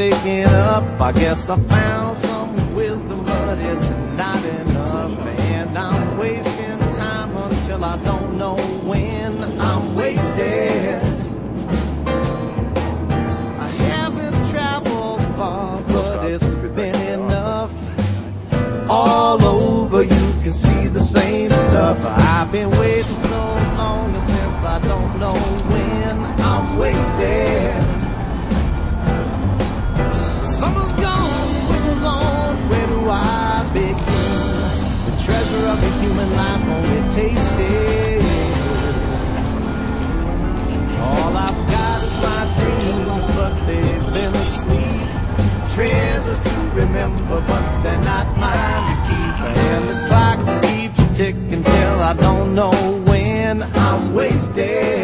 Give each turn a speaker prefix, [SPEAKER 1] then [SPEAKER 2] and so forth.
[SPEAKER 1] shaking up. I guess I found some wisdom, but it's not enough. And I'm wasting time until I don't know when I'm wasted. I haven't traveled far, but it's been enough. All over, you can see the same stuff. I've been waiting so long since I don't know of the human life only tasted. All I've got is my dreams, but they've been asleep. Treasures to remember, but they're not mine to keep. And the clock keeps ticking till I don't know when I'm wasted.